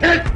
Hey!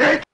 Take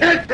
Dick!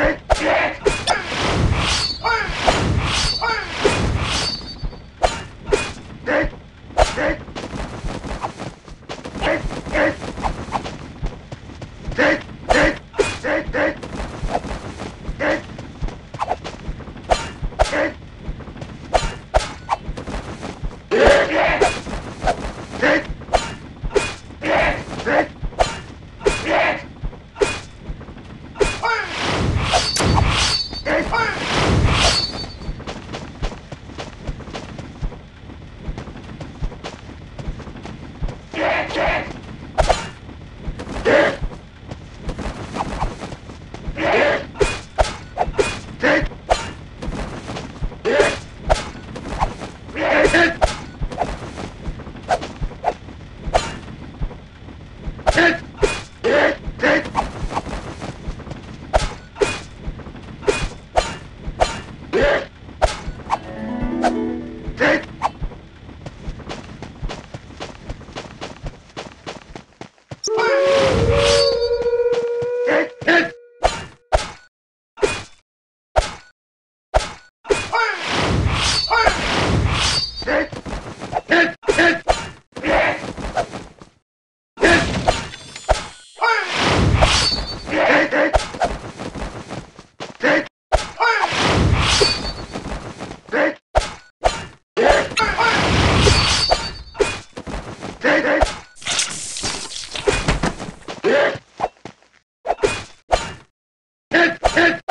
That's it!